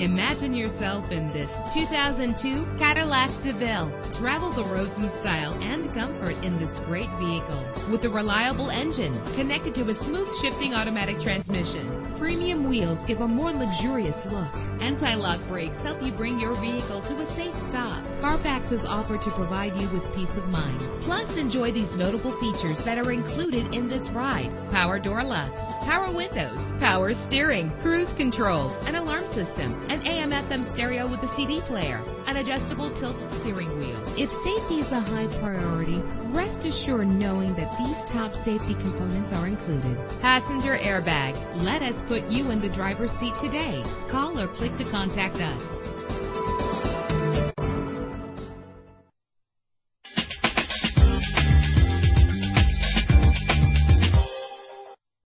Imagine yourself in this 2002 Cadillac DeVille. Travel the roads in style and comfort in this great vehicle. With a reliable engine connected to a smooth shifting automatic transmission. Premium wheels give a more luxurious look. Anti-lock brakes help you bring your vehicle to a safe stop. Carfax is offered to provide you with peace of mind. Plus, enjoy these notable features that are included in this ride. Power door locks, power windows, power steering, cruise control, an alarm system, an AM FM stereo with a CD player, an adjustable tilt steering wheel. If safety is a high priority, rest assured knowing that these top safety components are included. Passenger airbag. Let us put you in the driver's seat today. Call or click to contact us.